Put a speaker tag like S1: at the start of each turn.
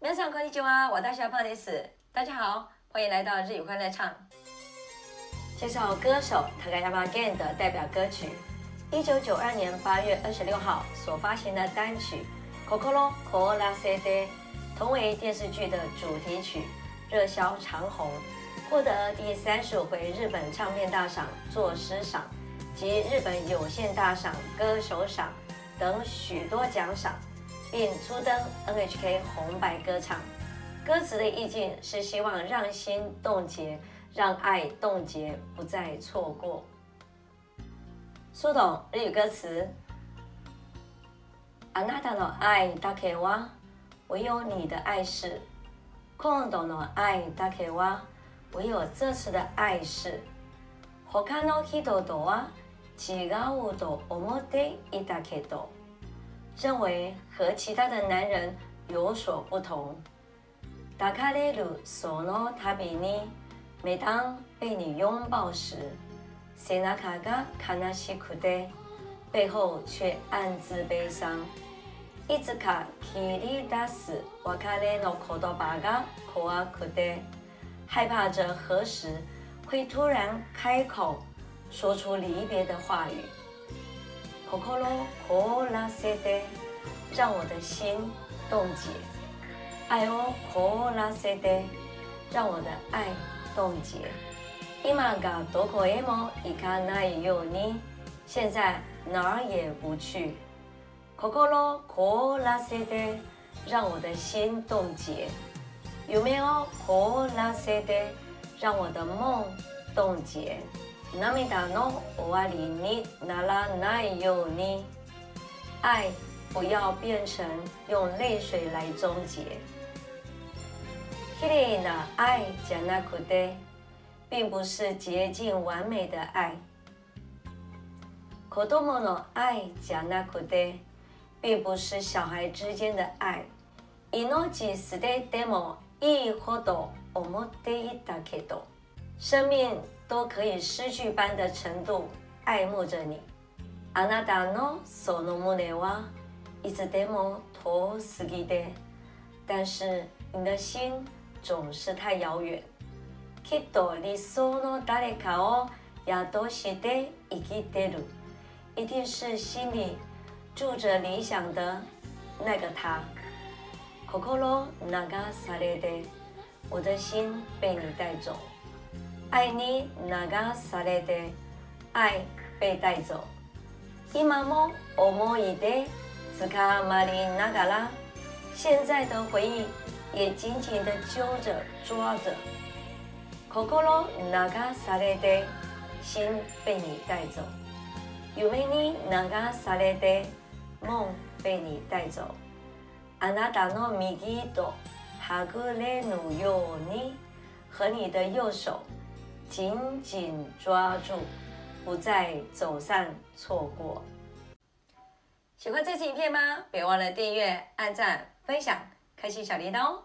S1: 皆さんこんにちは，我大小胖です。大家好，欢迎来到日语欢乐唱。介绍歌手 Takayama Gen 的代表歌曲，一九九二年八月二十六号所发行的单曲《Kokoro Kola CD》，同为电视剧的主题曲，热销长红，获得第三十五回日本唱片大赏作诗赏及日本有线大赏歌手赏等许多奖赏。 并初登 NHK 红白歌唱。歌词的意境是希望让心冻结，让爱冻结，不再错过。速懂日语歌词。あなたの愛だけは，唯有你的爱是。今度の愛だけは，唯有这次的爱是。他の人とは違うと思っていたけど。 认为和其他的男人有所不同。打开列鲁索诺塔比尼，每当被你拥抱时，塞纳卡嘎卡纳西库德，背后却暗自悲伤。伊兹卡基里达斯瓦卡列诺科多巴嘎科阿库德，害怕着何时会突然开口说出离别的话语。Kokoro kola sede，让我的心冻结。爱哦 kola sede，让我的爱冻结。今がどこへも行かないように，现在哪儿也不去。Kokoro kola sede，让我的心冻结。夢を凍らせて，让我的梦冻结。 涙の終わりにならないように，爱不要变成用泪水来终结。綺麗な愛じゃなくて，并不是洁净完美的爱。子供の愛じゃなくて，并不是小孩之间的爱。命捨ててもいいほど思っていたけど， 生命。都可以失去般的程度爱慕着你。あなたのその胸はいつでも遠すぎて，但是你的心总是太遥远。きっと理想の誰かを宿して生きてる，一定是心里住着理想的那个他。心流されて，我的心被你带走。 爱你流されて，爱被带走。今も思い出つかまりながら，现在的回忆也紧紧的揪着抓着。心流されて，心被你带走。夢に流されて，梦被你带走。あなたの右とはぐれぬように，和你的右手。 紧紧抓住，不再走散错过。喜欢这期影片吗？别忘了订阅、按赞、分享、开启小铃铛哦！